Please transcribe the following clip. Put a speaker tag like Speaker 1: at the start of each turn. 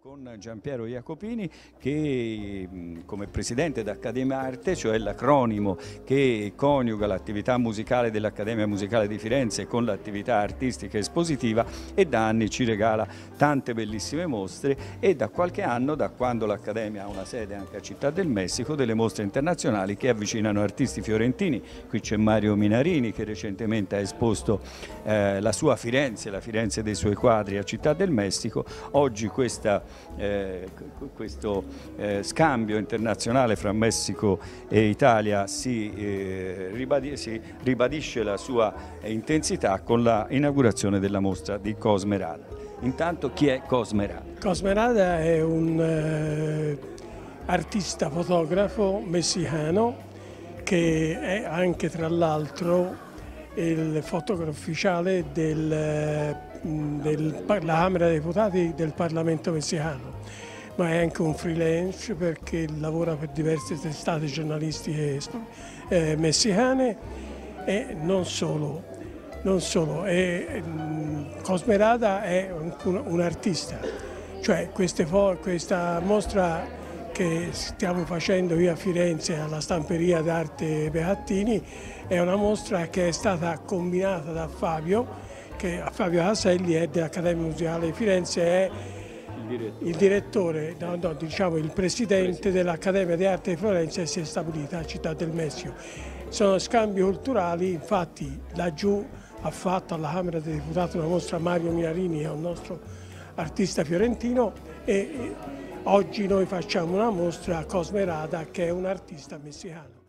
Speaker 1: Con Giampiero Jacopini che come presidente d'Accademia Arte, cioè l'acronimo che coniuga l'attività musicale dell'Accademia Musicale di Firenze con l'attività artistica espositiva e da anni ci regala tante bellissime mostre e da qualche anno, da quando l'Accademia ha una sede anche a Città del Messico, delle mostre internazionali che avvicinano artisti fiorentini. Qui c'è Mario Minarini che recentemente ha esposto eh, la sua Firenze, la Firenze dei suoi quadri a Città del Messico. Oggi questa eh, questo eh, scambio internazionale fra Messico e Italia si, eh, ribadisce, si ribadisce la sua intensità con l'inaugurazione della mostra di Cosmerada. Intanto chi è Cosmerada?
Speaker 2: Cosmerada è un eh, artista fotografo messicano che è anche tra l'altro il fotografo ufficiale del della Camera dei Deputati del Parlamento messicano, ma è anche un freelance perché lavora per diverse testate giornalistiche eh, messicane e non solo. Non solo. E, Cosmerada è un, un artista, cioè queste, questa mostra che stiamo facendo qui a Firenze alla Stamperia d'Arte Beattini è una mostra che è stata combinata da Fabio che Fabio Caselli è dell'Accademia Musicale di Firenze, è il direttore, no, no, diciamo il presidente dell'Accademia di Arte di Florenza e si è stabilita a Città del Messico. Sono scambi culturali, infatti laggiù ha fatto alla Camera dei Deputati una mostra Mario Minarini, è un nostro artista fiorentino e oggi noi facciamo una mostra a Cosmerada che è un artista messicano.